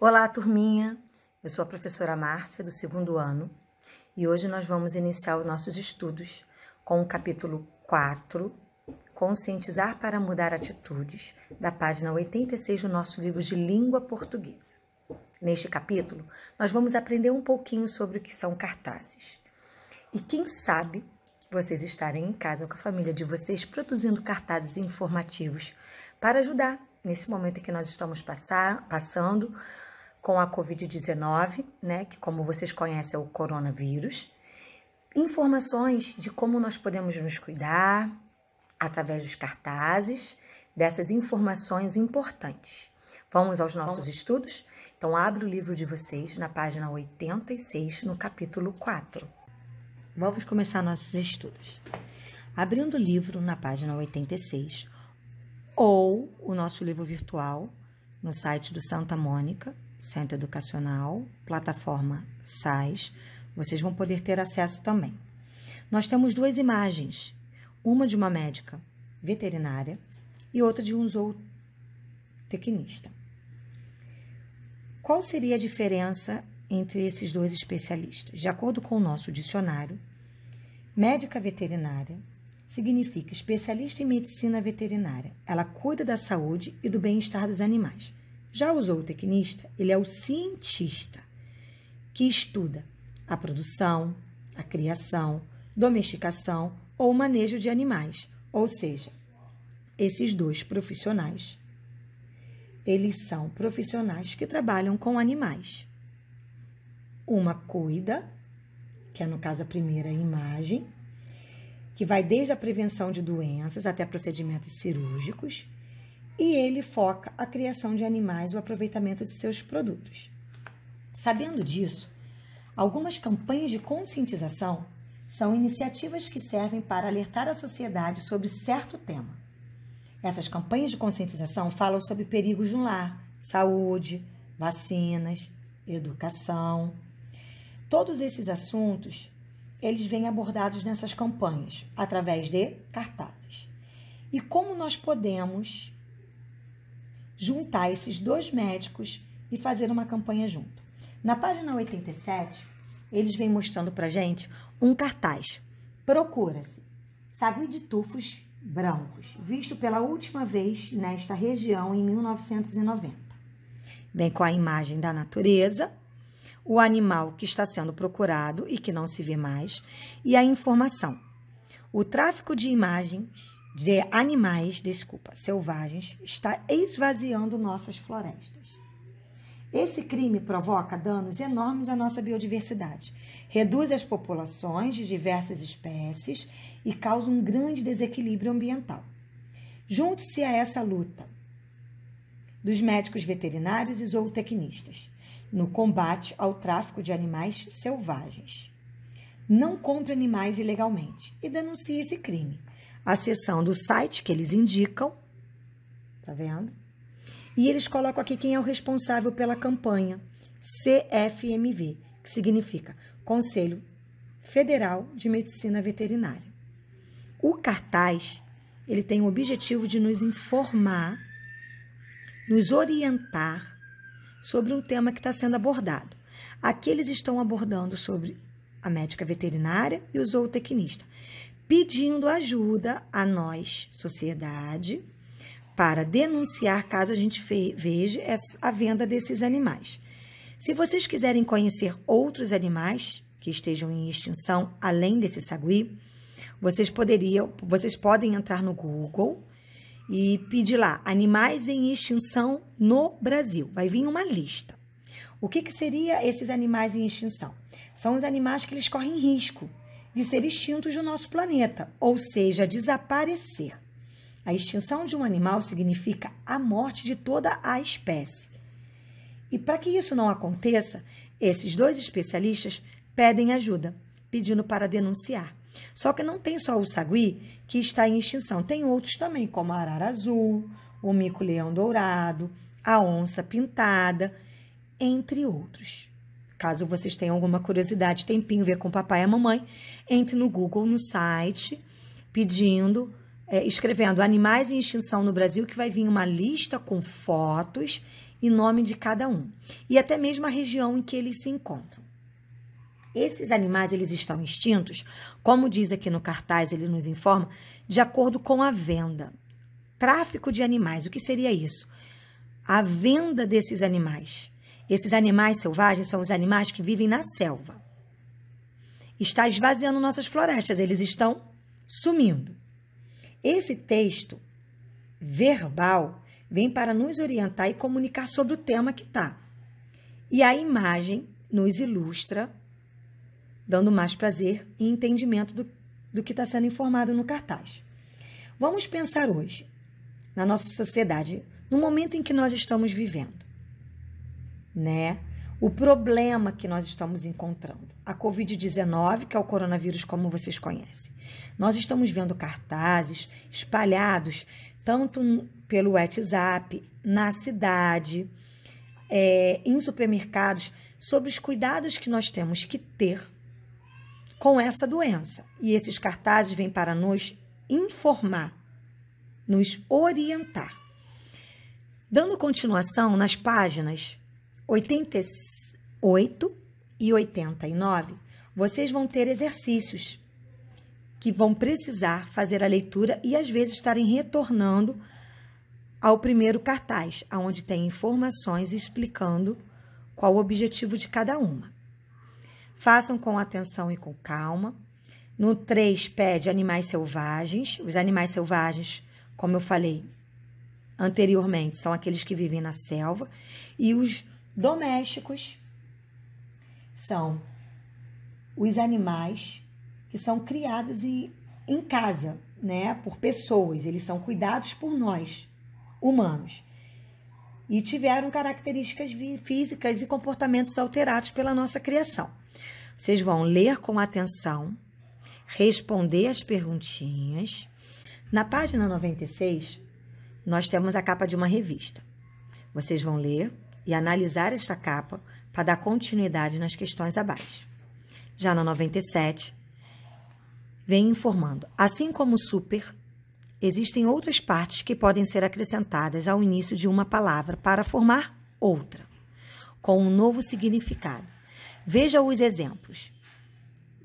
Olá, turminha! Eu sou a professora Márcia, do segundo ano, e hoje nós vamos iniciar os nossos estudos com o capítulo 4, Conscientizar para Mudar Atitudes, da página 86 do nosso livro de língua portuguesa. Neste capítulo, nós vamos aprender um pouquinho sobre o que são cartazes. E quem sabe vocês estarem em casa com a família de vocês produzindo cartazes informativos para ajudar nesse momento que nós estamos passar, passando com a Covid-19, né, que como vocês conhecem é o coronavírus, informações de como nós podemos nos cuidar através dos cartazes, dessas informações importantes. Vamos aos nossos Vamos. estudos? Então, abre o livro de vocês na página 86, no capítulo 4. Vamos começar nossos estudos. Abrindo o livro na página 86, ou o nosso livro virtual no site do Santa Mônica, Centro Educacional, plataforma SAIS, vocês vão poder ter acesso também. Nós temos duas imagens, uma de uma médica veterinária e outra de um zootecnista. Qual seria a diferença entre esses dois especialistas? De acordo com o nosso dicionário, médica veterinária significa especialista em medicina veterinária. Ela cuida da saúde e do bem-estar dos animais. Já o zootecnista, ele é o cientista que estuda a produção, a criação, domesticação ou manejo de animais. Ou seja, esses dois profissionais, eles são profissionais que trabalham com animais. Uma cuida, que é no caso a primeira imagem, que vai desde a prevenção de doenças até procedimentos cirúrgicos, e ele foca a criação de animais e o aproveitamento de seus produtos. Sabendo disso, algumas campanhas de conscientização são iniciativas que servem para alertar a sociedade sobre certo tema. Essas campanhas de conscientização falam sobre perigos no lar, saúde, vacinas, educação. Todos esses assuntos, eles vêm abordados nessas campanhas através de cartazes. E como nós podemos juntar esses dois médicos e fazer uma campanha junto. Na página 87, eles vêm mostrando para gente um cartaz. Procura-se sagui de tufos brancos, visto pela última vez nesta região em 1990. Vem com a imagem da natureza, o animal que está sendo procurado e que não se vê mais, e a informação. O tráfico de imagens de animais, desculpa, selvagens, está esvaziando nossas florestas. Esse crime provoca danos enormes à nossa biodiversidade, reduz as populações de diversas espécies e causa um grande desequilíbrio ambiental. Junte-se a essa luta dos médicos veterinários e zootecnistas no combate ao tráfico de animais selvagens. Não compre animais ilegalmente e denuncie esse crime acessando do site que eles indicam, tá vendo? E eles colocam aqui quem é o responsável pela campanha, CFMV, que significa Conselho Federal de Medicina Veterinária. O cartaz, ele tem o objetivo de nos informar, nos orientar sobre um tema que está sendo abordado. Aqui eles estão abordando sobre a médica veterinária e o zootecnista pedindo ajuda a nós, sociedade, para denunciar caso a gente veja a venda desses animais. Se vocês quiserem conhecer outros animais que estejam em extinção além desse sagui, vocês poderiam, vocês podem entrar no Google e pedir lá animais em extinção no Brasil. Vai vir uma lista. O que, que seria esses animais em extinção? São os animais que eles correm risco de ser extintos do nosso planeta, ou seja, desaparecer. A extinção de um animal significa a morte de toda a espécie. E para que isso não aconteça, esses dois especialistas pedem ajuda, pedindo para denunciar. Só que não tem só o sagui que está em extinção, tem outros também, como a arara azul, o mico-leão dourado, a onça pintada, entre outros. Caso vocês tenham alguma curiosidade, tempinho ver com o papai e a mamãe, entre no Google, no site, pedindo, é, escrevendo animais em extinção no Brasil, que vai vir uma lista com fotos e nome de cada um, e até mesmo a região em que eles se encontram. Esses animais eles estão extintos, como diz aqui no cartaz, ele nos informa, de acordo com a venda. Tráfico de animais, o que seria isso? A venda desses animais. Esses animais selvagens são os animais que vivem na selva. Está esvaziando nossas florestas, eles estão sumindo. Esse texto verbal vem para nos orientar e comunicar sobre o tema que está. E a imagem nos ilustra dando mais prazer e entendimento do, do que está sendo informado no cartaz. Vamos pensar hoje, na nossa sociedade, no momento em que nós estamos vivendo, né? O problema que nós estamos encontrando, a Covid-19, que é o coronavírus, como vocês conhecem. Nós estamos vendo cartazes espalhados tanto pelo WhatsApp, na cidade, é, em supermercados, sobre os cuidados que nós temos que ter com essa doença. E esses cartazes vêm para nos informar, nos orientar. Dando continuação nas páginas 88 e 89, vocês vão ter exercícios que vão precisar fazer a leitura e às vezes estarem retornando ao primeiro cartaz, onde tem informações explicando qual o objetivo de cada uma. Façam com atenção e com calma. No 3 pede animais selvagens. Os animais selvagens, como eu falei anteriormente, são aqueles que vivem na selva. E os domésticos são os animais que são criados e, em casa, né, por pessoas. Eles são cuidados por nós, humanos. E tiveram características físicas e comportamentos alterados pela nossa criação. Vocês vão ler com atenção, responder as perguntinhas. Na página 96, nós temos a capa de uma revista. Vocês vão ler e analisar esta capa para dar continuidade nas questões abaixo. Já na 97, vem informando: assim como super, existem outras partes que podem ser acrescentadas ao início de uma palavra para formar outra, com um novo significado. Veja os exemplos.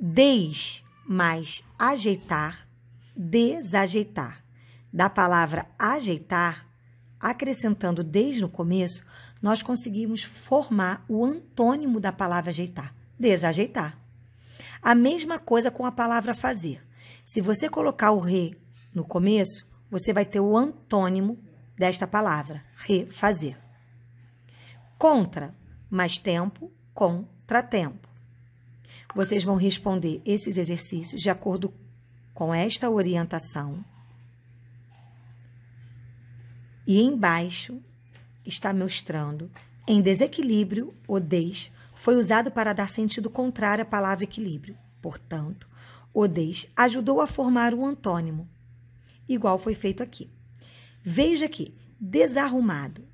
Des mais ajeitar, desajeitar. Da palavra ajeitar, acrescentando desde no começo, nós conseguimos formar o antônimo da palavra ajeitar, desajeitar. A mesma coisa com a palavra fazer. Se você colocar o re no começo, você vai ter o antônimo desta palavra, refazer. Contra, mais tempo, contratempo. Vocês vão responder esses exercícios de acordo com esta orientação. E embaixo está mostrando em desequilíbrio, o des foi usado para dar sentido contrário à palavra equilíbrio. Portanto, o des ajudou a formar o antônimo, igual foi feito aqui. Veja que desarrumado,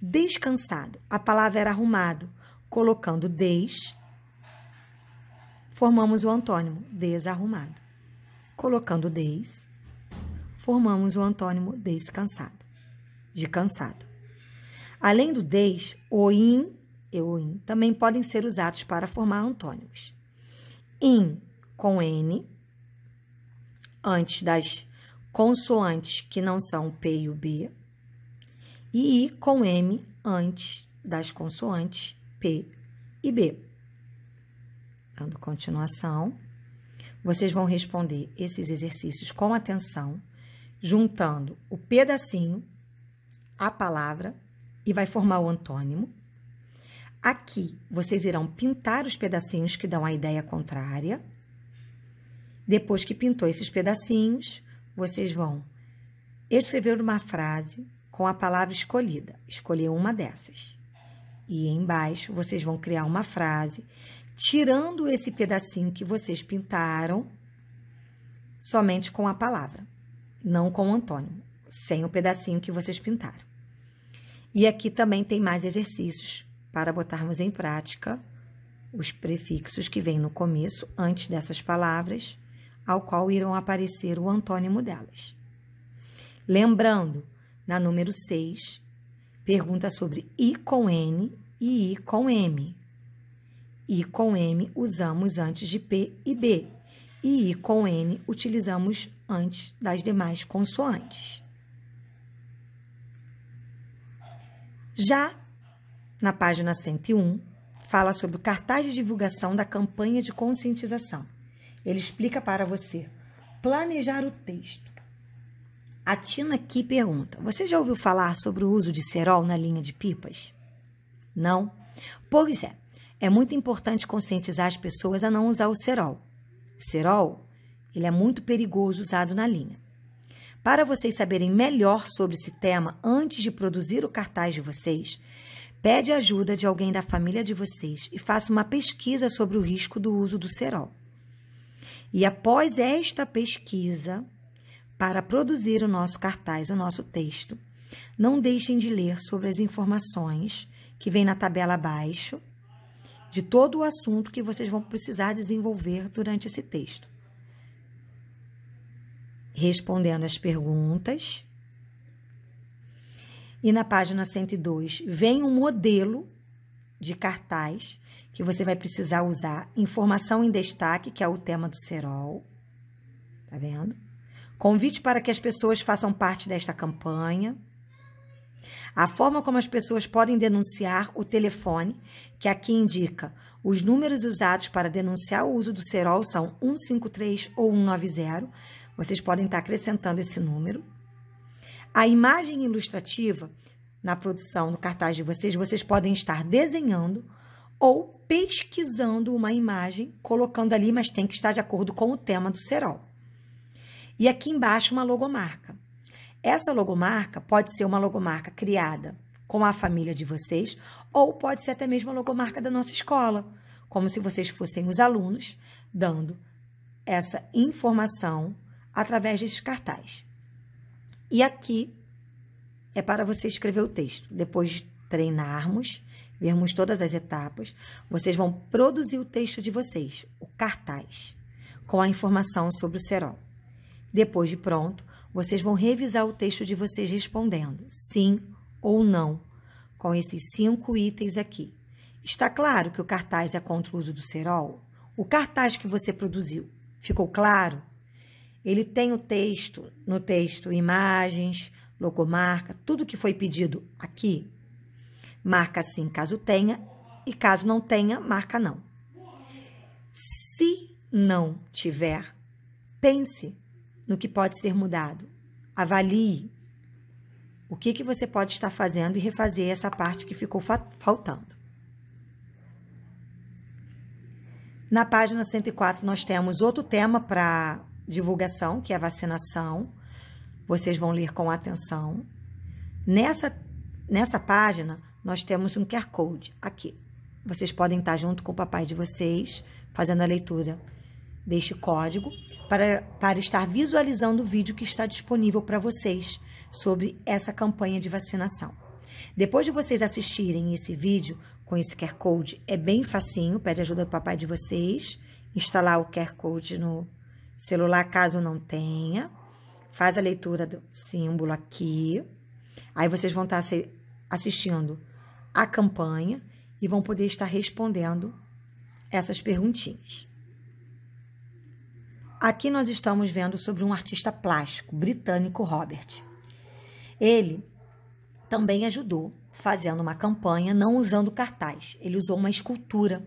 descansado, a palavra era arrumado, colocando des, formamos o antônimo desarrumado. Colocando des, formamos o antônimo descansado, de cansado. Além do des, o in e o in também podem ser usados para formar antônimos. In com N, antes das consoantes que não são o P e o B, e I com M antes das consoantes P e B. Dando continuação, vocês vão responder esses exercícios com atenção, juntando o pedacinho, a palavra e vai formar o antônimo. Aqui, vocês irão pintar os pedacinhos que dão a ideia contrária. Depois que pintou esses pedacinhos, vocês vão escrever uma frase com a palavra escolhida. Escolher uma dessas e embaixo vocês vão criar uma frase, tirando esse pedacinho que vocês pintaram, somente com a palavra, não com o antônimo, sem o pedacinho que vocês pintaram. E aqui também tem mais exercícios para botarmos em prática os prefixos que vêm no começo, antes dessas palavras, ao qual irão aparecer o antônimo delas. Lembrando, na número 6, pergunta sobre I com N e I com M. I com M usamos antes de P e B, e I com N utilizamos antes das demais consoantes. Já na página 101, fala sobre o cartaz de divulgação da campanha de conscientização. Ele explica para você planejar o texto. A Tina aqui pergunta: Você já ouviu falar sobre o uso de cerol na linha de pipas? Não? Pois é, é muito importante conscientizar as pessoas a não usar o cerol. O cerol, ele é muito perigoso usado na linha. Para vocês saberem melhor sobre esse tema antes de produzir o cartaz de vocês, pede ajuda de alguém da família de vocês e faça uma pesquisa sobre o risco do uso do cerol. E após esta pesquisa, para produzir o nosso cartaz, o nosso texto, não deixem de ler sobre as informações que vem na tabela abaixo de todo o assunto que vocês vão precisar desenvolver durante esse texto. Respondendo as perguntas. E na página 102 vem um modelo de cartaz que você vai precisar usar. Informação em destaque, que é o tema do Serol. Tá vendo? Convite para que as pessoas façam parte desta campanha. A forma como as pessoas podem denunciar o telefone, que aqui indica os números usados para denunciar o uso do cerol são 153 ou 190. Vocês podem estar acrescentando esse número. A imagem ilustrativa na produção, no cartaz de vocês, vocês podem estar desenhando ou pesquisando uma imagem, colocando ali, mas tem que estar de acordo com o tema do cerol. E aqui embaixo uma logomarca. Essa logomarca pode ser uma logomarca criada com a família de vocês, ou pode ser até mesmo a logomarca da nossa escola, como se vocês fossem os alunos dando essa informação através desse cartaz. E aqui é para você escrever o texto. Depois de treinarmos, vermos todas as etapas, vocês vão produzir o texto de vocês, o cartaz, com a informação sobre o cerol. Depois de pronto, vocês vão revisar o texto de vocês respondendo sim ou não, com esses cinco itens aqui. Está claro que o cartaz é contra o uso do cerol? O cartaz que você produziu ficou claro? Ele tem o texto, no texto, imagens, logomarca, tudo que foi pedido aqui. Marca sim caso tenha, e caso não tenha, marca não. Se não tiver, pense no que pode ser mudado. Avalie o que, que você pode estar fazendo e refazer essa parte que ficou fa faltando. Na página 104, nós temos outro tema para divulgação, que é a vacinação. Vocês vão ler com atenção. Nessa, nessa página, nós temos um QR Code aqui. Vocês podem estar junto com o papai de vocês, fazendo a leitura deste código, para, para estar visualizando o vídeo que está disponível para vocês sobre essa campanha de vacinação. Depois de vocês assistirem esse vídeo com esse QR Code, é bem facinho, pede ajuda do papai de vocês, instalar o QR Code no celular caso não tenha, faz a leitura do símbolo aqui, aí vocês vão estar assistindo a campanha e vão poder estar respondendo essas perguntinhas. Aqui nós estamos vendo sobre um artista plástico britânico, Robert. Ele também ajudou fazendo uma campanha não usando cartaz. Ele usou uma escultura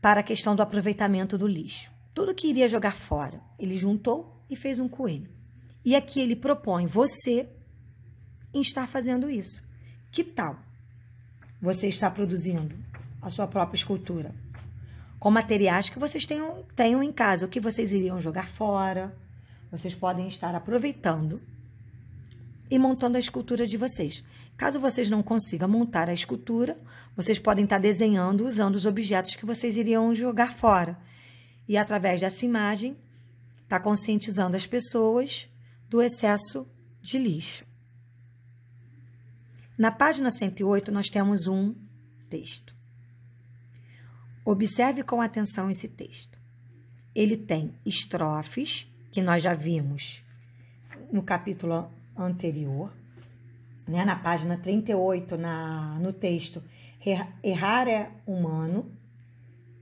para a questão do aproveitamento do lixo. Tudo que iria jogar fora, ele juntou e fez um coelho. E aqui ele propõe você em estar fazendo isso. Que tal você estar produzindo a sua própria escultura com materiais que vocês tenham, tenham em casa, o que vocês iriam jogar fora? Vocês podem estar aproveitando e montando a escultura de vocês. Caso vocês não consigam montar a escultura, vocês podem estar desenhando usando os objetos que vocês iriam jogar fora. E através dessa imagem, está conscientizando as pessoas do excesso de lixo. Na página 108, nós temos um texto. Observe com atenção esse texto. Ele tem estrofes, que nós já vimos no capítulo anterior, né, na página 38, na, no texto, Errar é humano.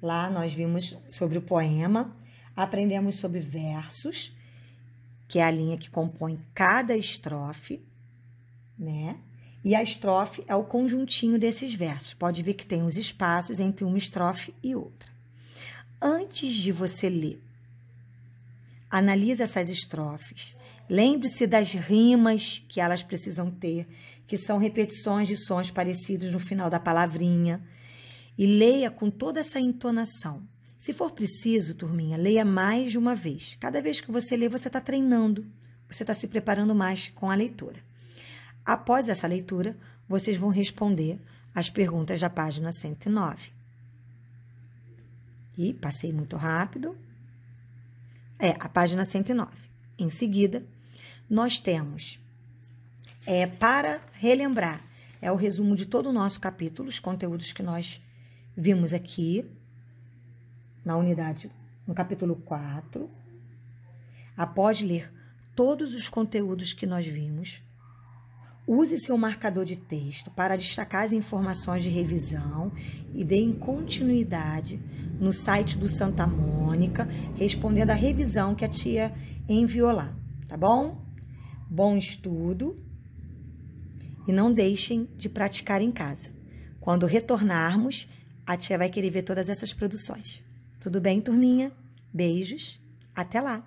Lá nós vimos sobre o poema, aprendemos sobre versos, que é a linha que compõe cada estrofe, né? E a estrofe é o conjuntinho desses versos. Pode ver que tem os espaços entre uma estrofe e outra. Antes de você ler, analise essas estrofes. Lembre-se das rimas que elas precisam ter, que são repetições de sons parecidos no final da palavrinha. E leia com toda essa entonação. Se for preciso, turminha, leia mais de uma vez. Cada vez que você lê, você está treinando, você está se preparando mais com a leitura. Após essa leitura, vocês vão responder as perguntas da página 109. E passei muito rápido. É, a página 109. Em seguida, nós temos, é, para relembrar, é o resumo de todo o nosso capítulo, os conteúdos que nós vimos aqui na unidade, no capítulo 4. Após ler todos os conteúdos que nós vimos, Use seu marcador de texto para destacar as informações de revisão e dê continuidade no site do Santa Mônica, respondendo a revisão que a tia enviou lá, tá bom? Bom estudo e não deixem de praticar em casa. Quando retornarmos, a tia vai querer ver todas essas produções. Tudo bem, turminha? Beijos, até lá!